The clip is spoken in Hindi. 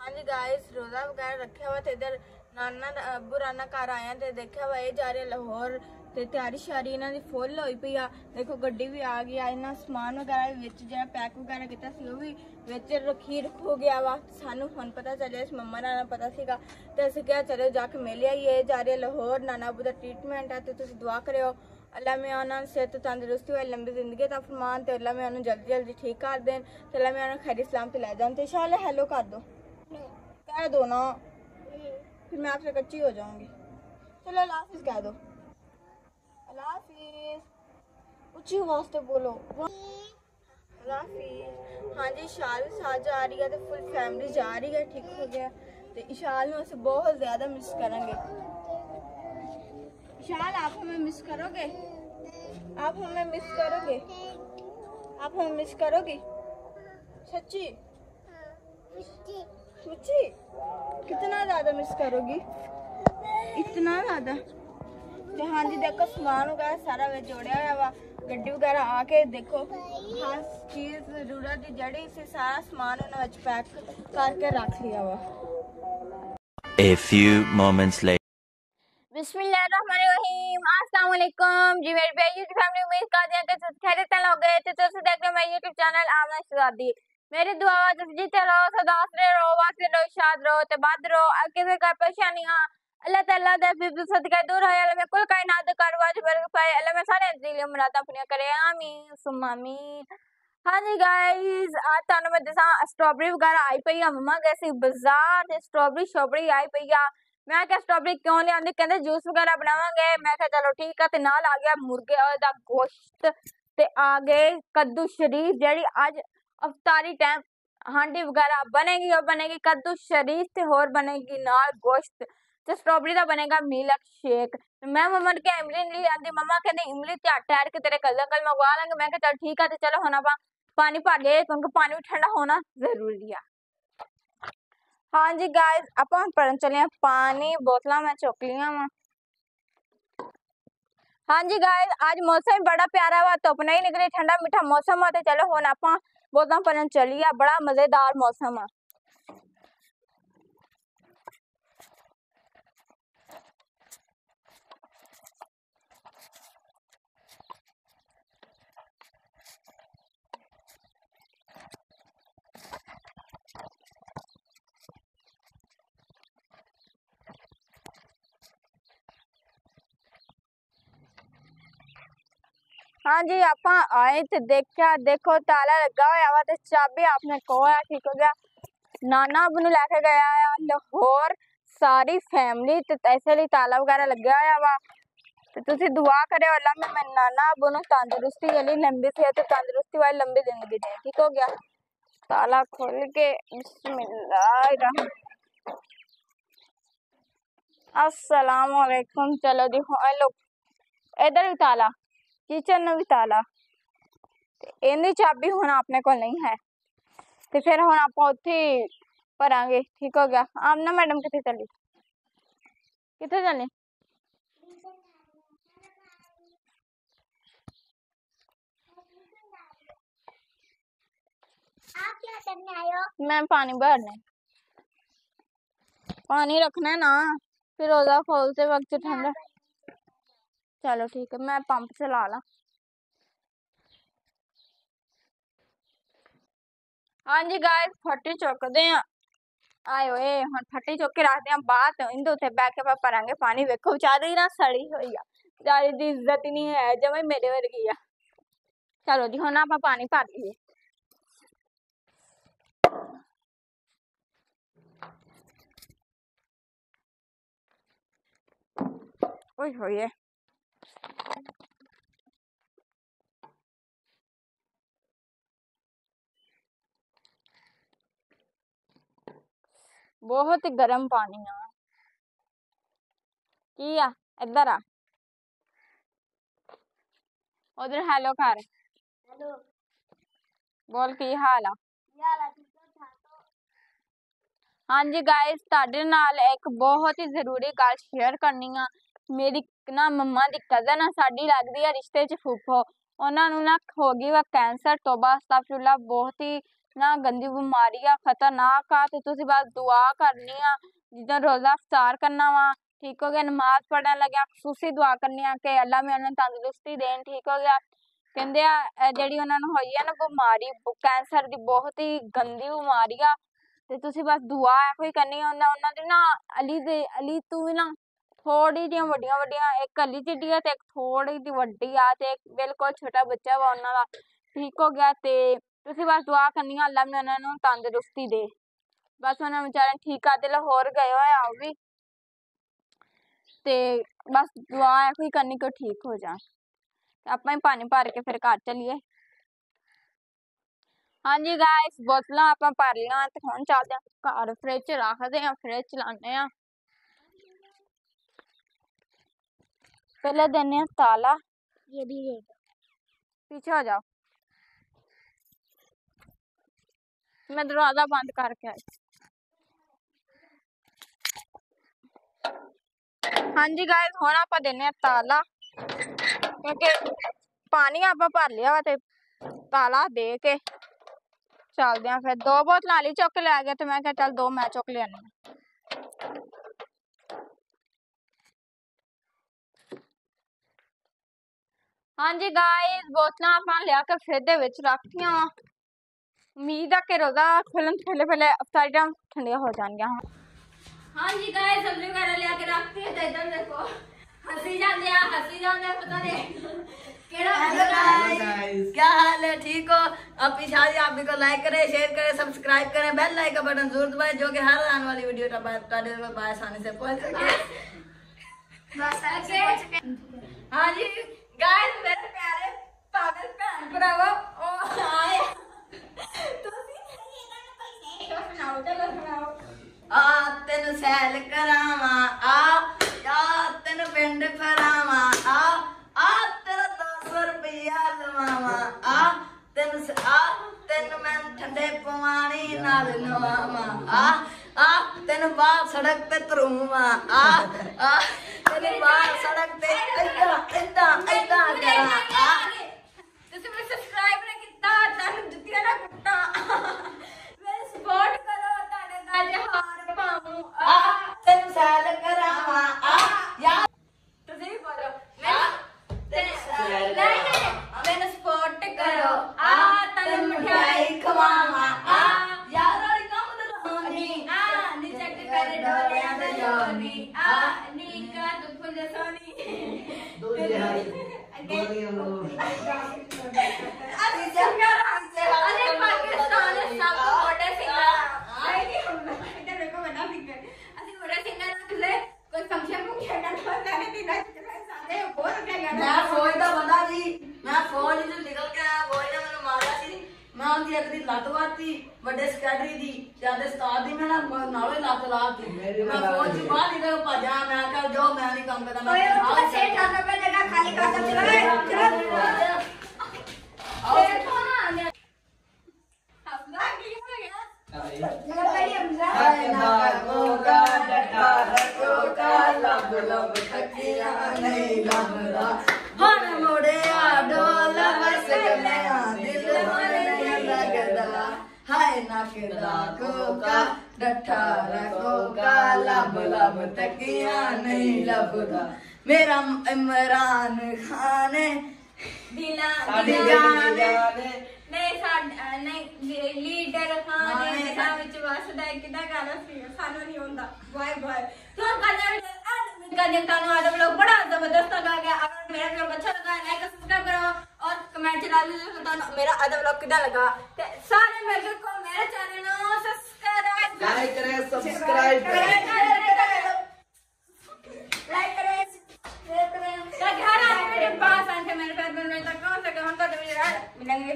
ਹਾਂਜੀ ਗਾਇਸ ਰੋਜ਼ਾ ਵਗੈਰਾ ਰੱਖਿਆ ਵਾ ਤੇ ਇਧਰ ਨਾਨਾ ਅੱਬੂ ਰਾਨਾ ਘਰ ਆਇਆ ਤੇ ਦੇਖਿਆ ਵਾ ਇਹ ਜਾ ਰਹੇ ਲਾਹੌਰ ਤੇ ਤਿਆਰੀ ਸ਼ਾਰੀ ਇਹਨਾਂ ਦੀ ਫੁੱਲ ਹੋਈ ਪਈ ਆ ਦੇਖੋ ਗੱਡੀ ਵੀ ਆ ਗਈ ਆ ਇਹਨਾਂ ਸਮਾਨ ਵਗੈਰਾ ਵੀ ਵਿੱਚ ਜਿਹੜਾ ਪੈਕ ਵਗੈਰਾ ਕੀਤਾ ਸੀ ਉਹ ਵੀ ਵਿੱਚ ਰਖੀ ਹੋ ਗਿਆ ਵਾ ਸਾਨੂੰ ਹੁਣ ਪਤਾ ਚੱਲਿਆ ਇਸ ਮੰਮਾ ਨਾਲ ਪਤਾ ਸੀਗਾ ਤੇ ਅਸੀਂ ਕਿਹਾ ਚਲੋ ਜਾ ਕੇ ਮਿਲ ਆਈਏ ਇਹ ਜਾ ਰਹੇ ਲਾਹੌਰ ਨਾਨਾ ਅੱਬੂ ਦਾ ਟ੍ਰੀਟਮੈਂਟ ਆ ਤੇ ਤੁਸੀਂ ਦੁਆ ਕਰਿਓ ਅੱਲਾ ਮੈਂ ਉਹਨਾਂ ਨੂੰ ਸਿਹਤ ਤੰਦਰੁਸਤੀ ਵਾਲੀ ਲੰਬੀ ਜ਼ਿੰਦਗੀ ਦਾ ਫਰਮਾਨ ਤੇ ਅੱਲਾ ਮੈਂ ਉਹਨੂੰ ਜਲਦੀ ਜਲਦੀ ਠੀਕ ਕਰ ਦੇਣ ਤੇ ਅੱਲਾ ਮੈਂ ਉਹਨੂੰ ਖੈਰ ਇਸਲਾਮ ਤੇ ਲੈ ਜਾਣ ਤੇ ਇਨਸ਼ਾਅੱਲਾ ਹੈਲੋ ਕਰ ਦੋ कह दो ना, फिर मैं आपसे कच्ची हो जाऊँगी। चलो, अल्लाह हाफिज कह दो। अल्लाह हाफिज। आवाज़ से बोलो। अल्लाह हाफिज। हाँ जी इशाल भी साथ जा रही है तो फुल फैमिली जा रही है, ठीक हो गया। तो इशाल में उसे बहुत ज़्यादा मिस करेंगे। इशाल आप हमें मिस करोगे? आप हमें मिस करोगे? आप हमें मिस करोगे? सच्ची? सच्ची कितना ज़्यादा मिस करोगी? इतना ज़्यादा? तो हाँ जी देखो समान वगैरह सारा वे जोड़िया हुआ वा गड्डी वगैरह आके देखो। हाँ चीज़ ज़रूरत की जड़ी से सारा समान उन्होंने अच पैक करके रख लिया हुआ। मोमेंट्स few बिस्मिल्लाह रहमान रहीम अस्सलाम वालेकुम जी मेरे प्यारी यूट्यूब फैमिली उम्मीद करते हैं कि खैरियत से लोगे तो दोस्तों देख रहे हो मेरा यूट्यूब चैनल आमना शुरुआती ਮੇਰੀ ਦੁਆਵਾਂ ਤੁਸੀਂ ਜਿੱਥੇ ਰਹੋ ਸਦਾ ਹੱਸਦੇ ਰਹੋ ਵਾਸਤੇ ਰਹੋ ਸ਼ਾਦ ਰਹੋ ਤੇ ਬਾਦ ਰਹੋ ਅੱਗੇ ਦੇ ਘਰ ਪਰੇਸ਼ਾਨੀਆਂ ਅੱਲਾਹ ਤਾਲਾ ਦੇ ਫਿਜ਼ਲ ਸਦਕਾ ਦੂਰ ਹੈ ਅੱਲਾਹ ਮੈਂ ਕੁਲ ਕਾਇਨਾਤ ਕਰਵਾਜ ਬਰਕ ਪਾਏ ਅੱਲਾਹ ਮੈਂ ਸਾਰੇ ਦਿਲੀ ਮੁਰਾਦਾਂ ਆਪਣੀਆਂ ਕਰੇ ਆਮੀਨ ਸੁਮ ਆਮੀਨ ਹਾਂਜੀ ਗਾਇਸ ਆ ਤੁਹਾਨੂੰ ਮੈਂ ਦੱਸਾਂ ਸਟ੍ਰਾਬੇਰੀ ਵਗੈਰਾ ਆਈ ਪਈ ਆ ਮਮਾ ਗੈਸੀ ਬਾਜ਼ਾਰ ਤੇ ਸਟ੍ਰਾਬੇਰੀ ਸ਼ੋਬਰੀ ਆਈ ਪਈ ਆ ਮੈਂ ਕਿਹਾ ਸਟ੍ਰਾਬੇਰੀ ਕਿਉਂ ਲਿਆਂਦੇ ਕਹਿੰਦੇ ਜੂਸ ਵਗੈਰਾ ਬਣਾਵਾਂਗੇ ਮੈਂ ਕਿਹਾ ਚਲੋ ਠੀਕ ਆ ਤੇ ਨਾਲ ਆ ਗਿਆ ਮੁਰਗੇ ਦਾ ਗੋਸ਼ਤ ਤੇ ਆ ਗਏ ਕੱਦੂ ਸ਼ਰੀਫ ਜਿਹੜੀ ਅੱਜ अफतारी टाइम हांडी वगैरह बनेगी और बनेगी कद्दू, शरीर से और बनेगी नाल गोश्त। तो स्ट्रॉबेरी का बनेगा मिल्क शेक मैं मम्मा के इमली नहीं आती मम्मा कहते इमली ते ठहर के तेरे कल कल मंगवा लेंगे। मैं चल ठीक है तो चलो होना पा पानी भर लिया क्योंकि पानी भी ठंडा होना ज़रूरी है हाँ जी गाइस आप पढ़न चले पानी बोतल, मैं चुक लिया वा। हाँ जी गाइस आज मौसम बड़ा प्यारा हुआ तो अपना ही निकले, ठंडा मीठा मौसम हुआ तो चलो हूँ आप बोलता पनन चली बड़ा मज़ेदार मौसम है हाँ जी आप आए तो देखा, देखो, ताला लगा हुआ वा तो चाबी आपने खोया ठीक हो गया। नाना अपन लैके तो गया है लाहौर, सारी फैमिली तो ऐसे लिए ताला वगैरह लगे हुआ वा तो तुम दुआ करे वाला मैं मैं नाना अब तंदुरुस्ती वाली लंबी सेहत तो तंदुरुस्ती वाली लंबी ज़िंदगी दे ठीक हो गया। ताला खोल के, बिस्मिल्लाह। चलो जी हाँ, हेलो इधर भी ताला। ਕਿਚਨ ਨੂੰ ਵੀ ਤਾਲਾ ਤੇ ਇਹਦੀ ਚਾਬੀ ਹੁਣ ਆਪਣੇ ਕੋਲ ਨਹੀਂ ਹੈ ਤੇ ਫਿਰ ਹੁਣ ਆਪਾਂ ਉੱਥੇ ਹੀ ਭਰਾਂਗੇ ਠੀਕ ਹੋ ਗਿਆ ਆਮਨਾ ਮੈਡਮ ਕਿੱਥੇ ਚੱਲੀ ਕਿੱਥੇ ਚੱਲੀ आप क्या करने आए हो मैं पानी भरने पानी रखना है ना फिर रोजा खोलते वक्त ठंडा चलो ठीक है मैं पंप चला ला हाँ जी गाइस फट्टी चुकते हैं आए ओए ਹੁਣ ਫੱਟੀ ਚੁੱਕ ਕੇ ਰੱਖਦੇ ਆ ਬਾਅਦ ਇਹਦੇ ਉੱਤੇ ਬੈ ਕੇ ਆਪਾਂ ਭਰਾਂਗੇ ਪਾਣੀ ਵੇਖੋ ਵਿਚਾਰੀ ਨਾ ਸੜੀ ਹੋਈ ਆ ਵਿਚਾਰੀ ਦੀ ਇੱਜ਼ਤ ਹੀ ਨਹੀਂ ਹੈ ਜਮੇ ਮੇਰੇ ਵਰਗੀ ਆ ਚਲੋ ਜੀ ਹੁਣ ਆਪਾਂ ਪਾਣੀ ਭਰ ਲਈਏ ਓਏ ਹੋਏ बहुत गर्म पानी है। की आ इधर आ। उधर हेलो कर। हेलो। बोल की हाल है हाँ जी गाइस ताडे नाल एक बहुत ही ज़रूरी गल शेयर करनी है ਮੇਰੀ ਨਾ ਮੰਮਾ ਦੀ ਕਜ਼ਨ ਆ, ਸਾਡੀ ਲੱਗਦੀ ਆ ਰਿਸ਼ਤੇ 'ਚ ਫੁੱਫੋ। ਉਹਨਾਂ ਨੂੰ ਨਾ ਹੋ ਗਈ ਵਾ ਕੈਂਸਰ ਤੋਬਾ ਅਸਤਗਫਿਰullah ਬਹੁਤ ਹੀ ਨਾ ਗੰਦੀ ਬਿਮਾਰੀ ਆ, ਖਤਰਨਾਕ ਆ ਤੇ ਤੁਸੀਂ ਬਸ ਦੁਆ ਕਰਨੀ ਆ, ਜਿੱਦਾਂ ਰੋਜ਼ਾ ਇਫਤਾਰ ਕਰਨਾ ਵਾ, ਠੀਕ ਹੋ ਗਿਆ, ਨਮਾਜ਼ ਪੜਨ ਲੱਗਿਆ ਖੁਸ਼ੂਸੀ ਦੁਆ ਕਰਨੀ ਆ ਕਿ ਅੱਲਾ ਮੈਨੂੰ ਉਹਨਾਂ ਨੂੰ ਤੰਦਰੁਸਤੀ ਦੇਣ, ਠੀਕ ਹੋ ਗਿਆ। ਕਹਿੰਦੇ ਆ ਜਿਹੜੀ ਉਹਨਾਂ ਨੂੰ ਹੋਈ ਆ ਨਾ ਬਿਮਾਰੀ ਕੈਂਸਰ ਦੀ ਬਹੁਤ ਹੀ ਗੰਦੀ ਬਿਮਾਰੀ ਆ, ਤੇ ਤੁਸੀਂ ਬਸ ਦੁਆ ਇਹੋ ਹੀ ਕਰਨੀ ਆ, ਉਹਨਾਂ ਉਹਨਾਂ ਦੀ ਨਾ ਅਲੀ ਦੇ, ਅਲੀ ਤੂੰ ਵੀ ਨਾ ਥੋੜੀ ਜਿਹੀਆਂ ਵੱਡੀਆਂ ਵੱਡੀਆਂ, ਇੱਕ ਅਲੀ ਜਿੱਡੀ ਆ ਤੇ ਇੱਕ ਥੋੜੀ ਜਿਹੀ ਵੱਡੀ ਆ ਤੇ ਇੱਕ ਬਿਲਕੁਲ ਛੋਟਾ ਬੱਚਾ ਵਾ ਉਹਨਾਂ ਦਾ। ਠੀਕ ਹੋ ਗਿਆ ਤੇ ਤੁਸੀਂ ਬਸ ਦੁਆ ਕਰਨੀ ਆ, ਅੱਲਾ ਮੈਨੂੰ ਉਹਨਾਂ ਨੂੰ ਤੰਦਰੁਸਤੀ ਦੇ। ਬਸ ਉਹਨਾਂ ਵਿਚਾਰੇ ਠੀਕ ਆ ਤੇ ਲਾਹੌਰ ਗਏ ਹੋਏ ਆ ਉਹ ਵੀ। ਤੇ ਬਸ ਦੁਆ ਇਹੋ ਹੀ ਕਰਨੀ ਕਿ ਠੀਕ ਹੋ ਜਾ ਆਪਾਂ ਹੀ ਪਾਣੀ ਭਰ ਕੇ ਫਿਰ ਘਰ ਚਲੀਏ। ਹਾਂਜੀ ਗਾਇਸ ਬੋਤਲਾਂ ਆਪਾਂ ਭਰ ਲਈਆਂ ਤੇ ਹੁਣ ਚੱਲਦੇ ਆ ਘਰ ਫ੍ਰਿਜ ਰੱਖਦੇ ਆ ਫ੍ਰਿਜ ਚਲਾਉਂਦੇ ਆ पहले देने ताला। ये भी ले पीछे हो जाओ। मैं दरवाज़ा बंद करके आई। हाँ जी गाय हम आप देने ताला। क्योंकि पानी आप भर लिया वा ताला दे के। चल दिया फिर। दो बोतल चुक लिया गया तो मैं क्या चल दो मैं चुक लिया हाँ जी ਬੋਤਲਾਂ बोतल आप लिया के ਦੇ ਵਿੱਚ ਰੱਖਤੀਆਂ ਵਾ ਉਮੀਦ ਆ ਕਿ ਰੋਜ਼ਾ ਖੁੱਲਣ ਥੱਲੇ ਥੱਲੇ ਅਫਤਾਰੀਆਂ ਠੰਡੀਆਂ ਹੋ ਜਾਣਗੀਆਂ ਹਾਂਜੀ ਗਾਇਸ ਸਬਜ਼ੀ ਵਗੈਰਾ ਲਿਆ ਕੇ ਰੱਖਤੀ हैं हँसी जाते है ठीक हो हाँ जी ਗਾਇਸ ਮੇਰੇ ਪਿਆਰੇ ਪਾਗਲ ਭੈਣ ਭਰਾਵਾ, ਉਹ ਆਏ। ਤੁਸੀਂ? ਇਹਨਾਂ ਨੂੰ ਕੋਈ ਨਹੀਂ ਸੁਣਾਓ ਚਲੋ ਸੁਣਾਓ। ਆ ਤੈਨੂੰ ਸੈਲ ਕਰਾਵਾਂ ਆ ਆ ਤੈਨੂੰ ਪਿੰਡ ਫਰਾਵਾਂ ਆ ਆ ਤੇਰਾ 200 ਰੁਪਇਆ ਲਵਾਵਾਂ ਆ ਤੈਨੂੰ ਆ ਤੈਨੂੰ ਮੈਂ ਠੰਡੇ ਪਵਾਣੀ ਨਾਲ ਲਵਾਵਾਂ ਆ ਆ ਤੈਨੂੰ ਬਾਹਰ ਸੜਕ ਤੇ ਤਰੂਵਾਂ ਆ ਆ सिंगर अरे पाकिस्तान सब बड़े सिंगर नहीं इधर देखो बड़ा सिंगर अरे बड़े सिंगर अगले कोई फंक्शन को क्या करना सारे दिन सारे बहुत क्या करना मैं फोन ਦਾ ਬੰਦਾ ਜੀ ਮੈਂ ਫੋਨ ਹੀ ਨਿਕਲ ਕੇ ਆਇਆ ਬੋਲ ਨੇ ਮੈਨੂੰ ਮਾਰਿਆ ਸੀ। ਮੈਂ ਉਹਦੀ ਇੱਕ ਦੀ ਲੱਤ ਵਾਤੀ ਵੱਡੇ ਸਕੈਟਰੀ ਦੀ ਜਾਂਦੇ ਉਸਤਾਦ ਦੀ ਮੈਂ ਨਾ- ਨਾਲੋਂ ਹੀ ਲੱਤ ਲਾਤੀ। ਮੈਂ ਫੋਨ ਚ ਬਾਹਰ ਨਿਕਲ ਕੇ ਭੱਜਾ ਮੈਂ ਕਿਹਾ ਜੋ ਮੈਂ ਨਹੀਂ ਕੰਮ ਕਰਦਾ। ਮੈਂ ਓਏ ਉੱਠ, ਛੇ ਅਠਾਨਵੇਂ ਜਗ੍ਹਾ ਖਾਲੀ ਕਰ ਦਿਓ, ਚਲੋ ਓਏ, ਚਲੋ। रघो का डटा रघो का लब लब थकिया नहीं लबरा मन मेरा इमरान खान दिला दिलाने ਨਹੀਂ ਸਾਡ ਨਹੀਂ ਲੀਡਰ ਖਾਨ ਹਾਂ, ਦੇ ਇਹ ਵਿੱਚ ਵਸਦਾ ਹੈ ਕਿਦਾਂ ਗਾਣਾ ਸੀ ਸਾਨੂੰ ਨਹੀਂ ਆਉਂਦਾ ਬਾਏ ਬਾਏ तो करने का दिन तानु आदम लोग बड़ा जबरदस्त लगा गया अगर मेरा वीडियो अच्छा लगा है लाइक सब्सक्राइब करो और कमेंट चला लीजिए तानु मेरा आदम लोग कितना लगा ते सारे मिलकर को मेरे चैनल नो सब्सक्राइब लाइक करें सब्सक्राइब करें लाइक करें शेयर करें ताकि हर आदमी मेरे पास आए थे मेरे पैर में तक कौन सा कौन का मिलेंगे